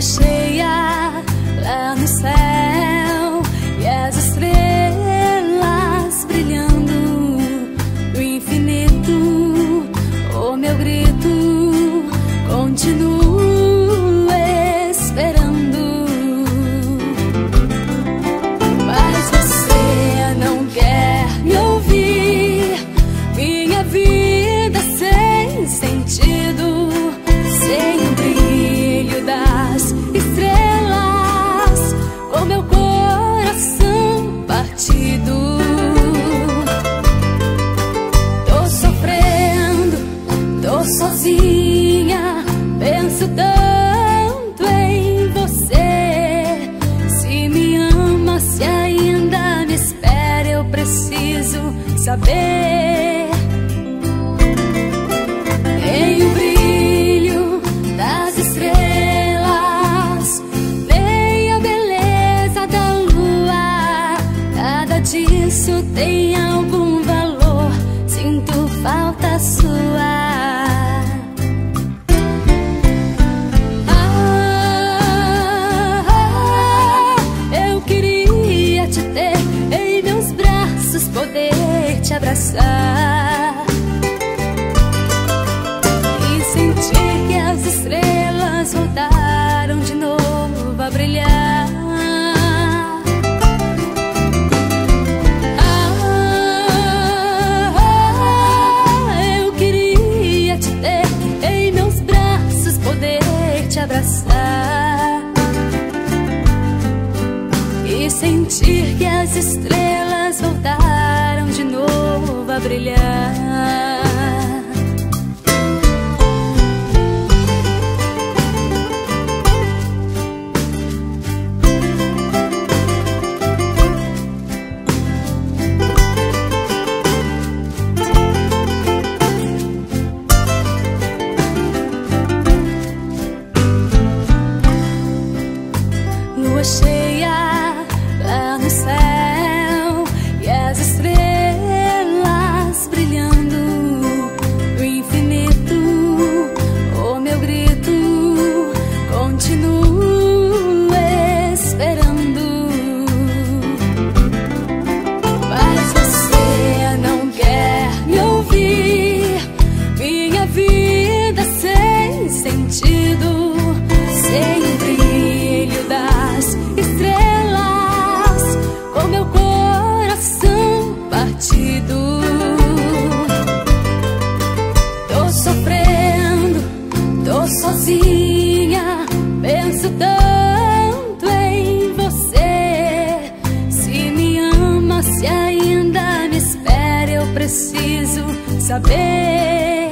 cheia lá no céu e as estrelas brilhando no infinito. O meu grito continua. saber. sentir que as estrelas voltaram de novo a brilhar. Lua cheia. ver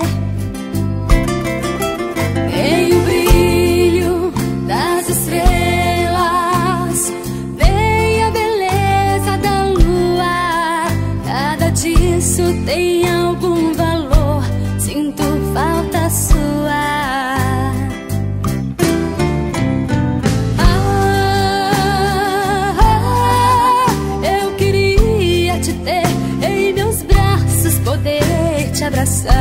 em o brilho das estrelas, vem a beleza da lua. Cada disso tem a yes.